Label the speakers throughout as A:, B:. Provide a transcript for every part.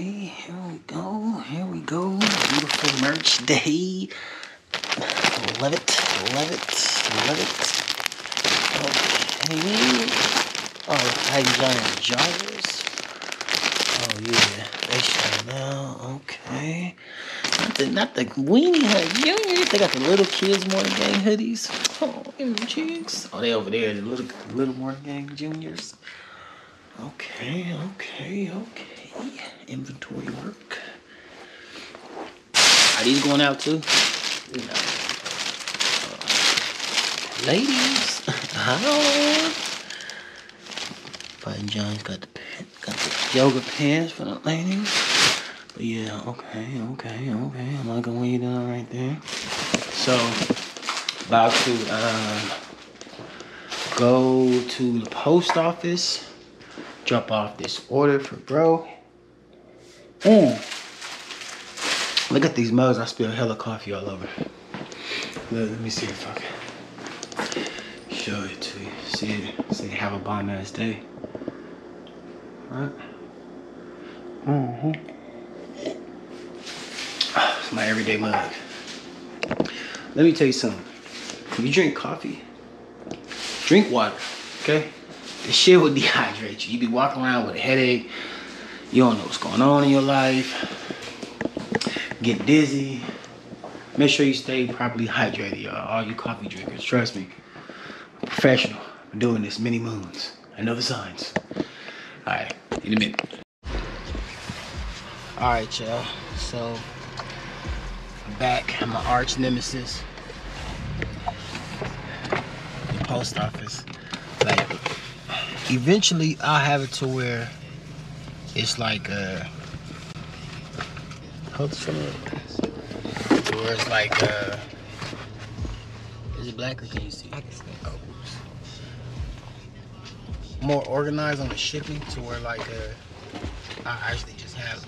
A: Okay, here we go. Here we go. Beautiful merch day. Love it. Love it. Love it. Okay. Oh, Titan Giant joggers. Oh yeah, they shine now. Okay. Not the not the weenie hood juniors. They got the little kids morning gang hoodies. Oh, chicks. Oh, they over there, the little little morning gang juniors. Okay, okay, okay. Inventory work. Are these going out too? No. Uh, ladies, hello. Fighting Giants got the got the yoga pants for the ladies. But yeah, okay, okay, okay. I'm liking what you doing right there. So about to uh, go to the post office drop off this order for bro. Mm. Look at these mugs. I spilled hella coffee all over. Look, let me see if I can show it to you. See it. See, have a bomb ass day. Right? Mm-hmm. It's my everyday mug. Let me tell you something. When you drink coffee, drink water, okay? This shit will dehydrate you. You'd be walking around with a headache. You don't know what's going on in your life. Get dizzy. Make sure you stay properly hydrated, y'all. All you coffee drinkers, trust me. I'm professional. I'm doing this many moons. I know the signs. All right, in a minute. All right, y'all. So, I'm back. I'm my arch nemesis. The post office. Like, eventually I'll have it to where it's like uh hold some of to where it's like uh is it black or can you see? I can see. Oh, oops. More organized on the shipping to where like uh I actually just have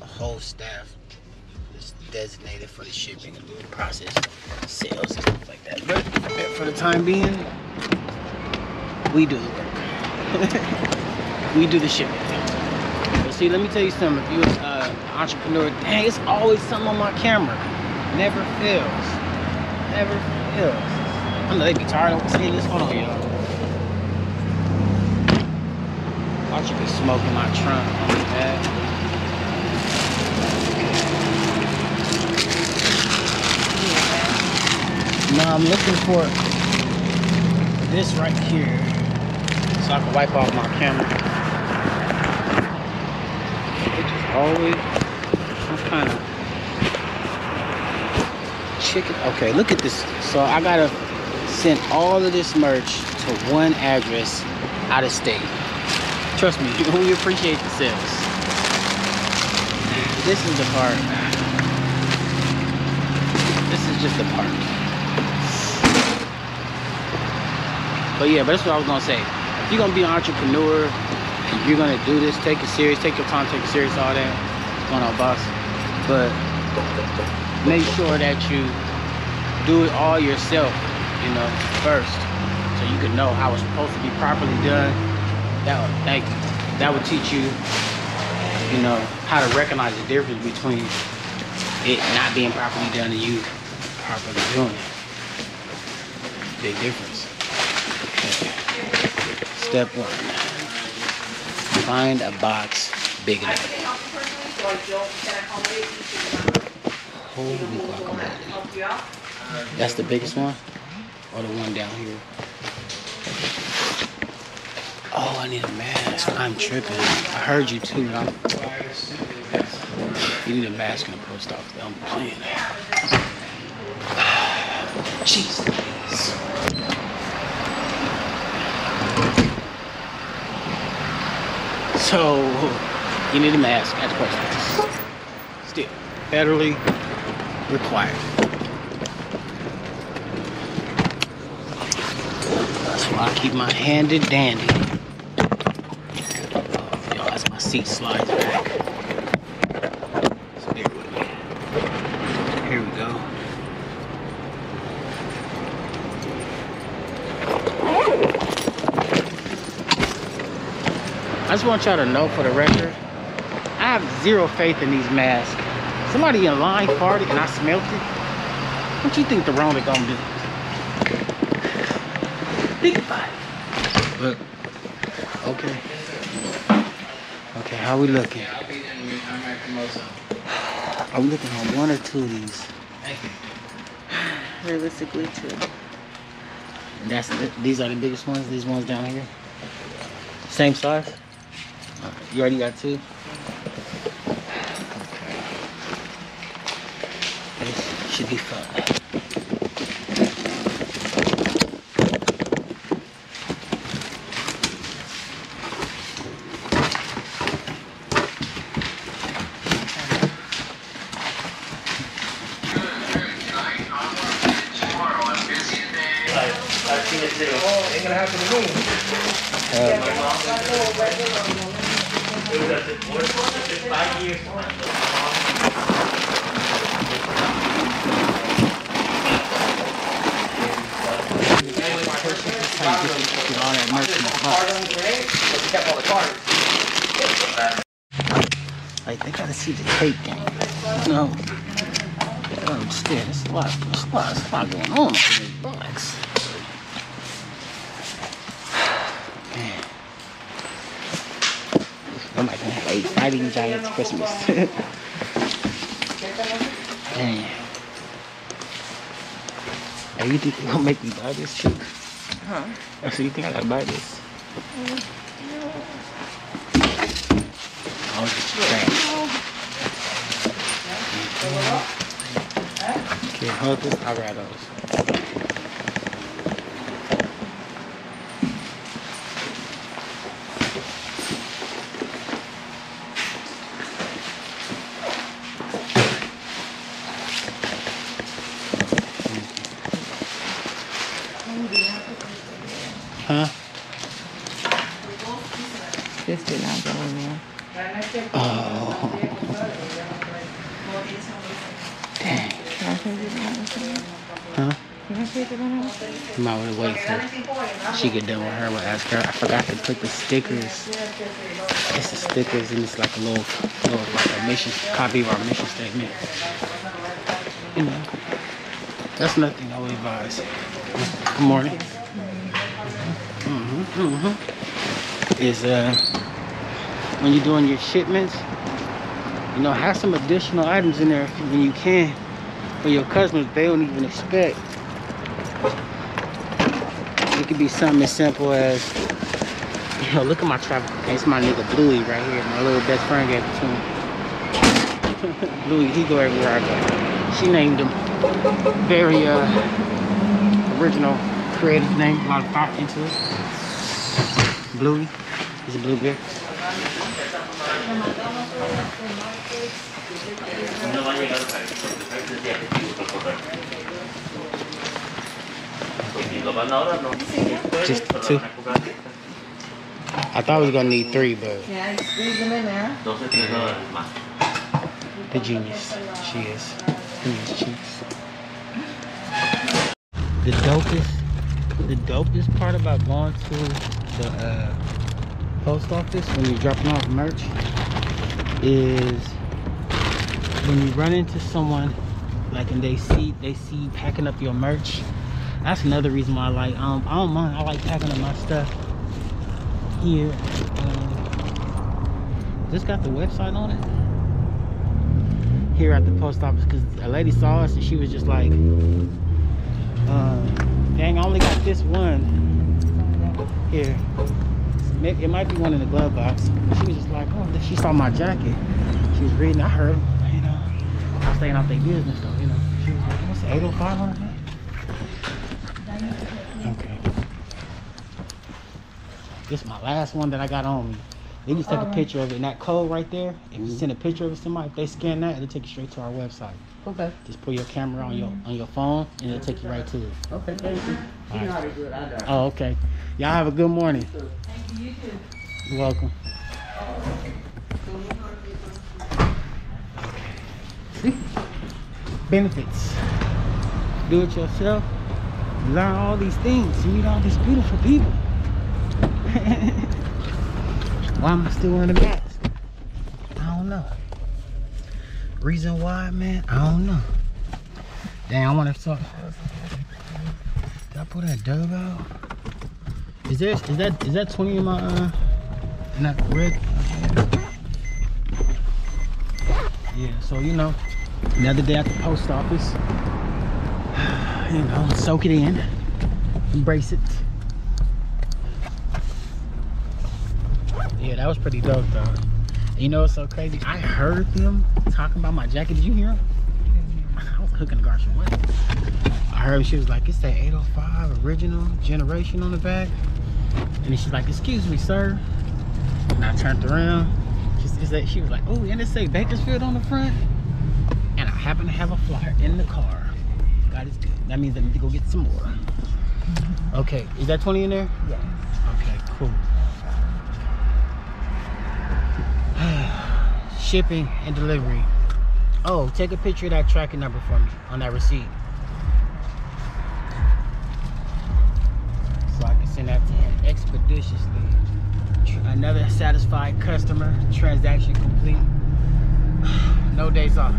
A: a whole staff that's designated for the shipping and the process, sales and stuff like that. But for the time being, we do the work. we do the shipping. See, let me tell you something. If you're an uh, entrepreneur, dang, it's always something on my camera. Never fails. Never fails. I know they be tired of seeing this. Hold on, y'all. Watch you be smoking my trunk on the pad. Now I'm looking for this right here so I can wipe off my camera. Which is always some kind of chicken. Okay, look at this. So I gotta send all of this merch to one address out of state. Trust me, we appreciate the sales. This is the part. This is just the part. But yeah, but that's what I was gonna say. If you're gonna be an entrepreneur and you're gonna do this, take it serious, take your time, take it serious, all that. Going on, boss? But make sure that you do it all yourself, you know, first. So you can know how it's supposed to be properly done. That you. That would teach you, you know, how to recognize the difference between it not being properly done and you properly doing it. Big difference. Step one. Find a box big enough. Holy guacamole. That's the biggest one? Or the one down here? Oh, I need a mask. I'm tripping. I heard you too. I'm... You need a mask in the post office. I'm playing. Jeez. So, you need a mask at the. Still, federally required. That's why I keep my handy dandy. Yo, as my seat slides back. So bear with me. Here we go. I just want y'all to know for the record, I have zero faith in these masks. Somebody in line farted and I smelt it. What you think the Rona gonna do? Think about it. Look. Okay. Okay, how we looking? I'm looking on one or two of these?
B: Realistically, two.
A: And that's the, these are the biggest ones. These ones down here. Same size. You already got two. Okay. This should be fun.
C: Ain't gonna happen to me.
A: Uh, That's how you get, get all that merch
C: cards.
A: Like they gotta see the tape game. No. Oh, still, there's a lot, a lot, a lot going on in this box. Man. I'm like, fighting giants Christmas. Man. Hey, you think you're gonna make me buy this shit?
B: Huh?
A: Oh, so you think I gotta buy this? Oh, it's trash. Okay, hold this. I'll grab those.
B: Did not go in.
A: Oh. Dang.
B: It?
A: Huh?
B: Can I take it out?
A: I'm with wait she get done with her. We'll ask her. I forgot to put the stickers. It's the stickers and it's like a little, little like a mission copy of our mission statement. You know, that's nothing I would advise. Good morning. Mm-hmm, mm-hmm. Is uh, when you're doing your shipments, you know, have some additional items in there when you can for your customers they don't even expect. It could be something as simple as, you know, look at my travel case. My nigga Bluey right here. My little best friend gave it to him. Bluey, he go everywhere I go. She named him. Very uh, original, creative name. A lot of thought into it. Bluey. He's a blue bear. Just two. I thought I was gonna need three, but
B: Yeah, squeeze them in there.
A: the genius she is. Genius cheeks. The dopest, the dopest part about going to the uh, post office when you're dropping off merch is when you run into someone like and they see they see packing up your merch. That's another reason why I like um I don't mind I like packing up my stuff here. Um, just got the website on it here at the post office because a lady saw us and she was just like, uh, dang, I only got this one here. Maybe, it might be one in the glove box. She was just like, oh, she saw my jacket. She was reading, I heard, you know, I'm staying out their business though, you know. She was like, what's it, 805 on it? Okay. This is my last one that I got on me. They just take a oh. picture of it, and that code right there, if you mm-hmm. send a picture of it to somebody, if they scan that, it'll take you straight to our website.
B: Okay.
A: Just put your camera on your on your phone, and it'll take you right to it.
B: Okay, thank you.
A: All right.
B: how to do it. I.
A: Oh, okay. Y'all have a good morning. You're welcome. See? Benefits. Do it yourself. Learn all these things. You meet all these beautiful people. Why am I still wearing a mask? I don't know. Reason why, man, I don't know. Damn, I want to talk. Did I pull that dub out? Is there is that is that 20 in my uh in that red? Yeah, so you know, another day at the post office. You know, soak it in, embrace it. Yeah, that was pretty dope though. You know what's so crazy? I heard them talking about my jacket. Did you hear them? I was hooking the Garcia way. I heard she was like, it's that 805 original generation on the back. And then she's like, excuse me, sir. And I turned around. She, said, she was like, oh, and it say Bakersfield on the front. And I happen to have a flyer in the car. God is good. That means I need to go get some more. Okay, is that 20 in there?
B: Yes.
A: Okay, cool. Shipping and delivery. Oh, take a picture of that tracking number for me on that receipt. Another satisfied customer. Transaction complete. No days off.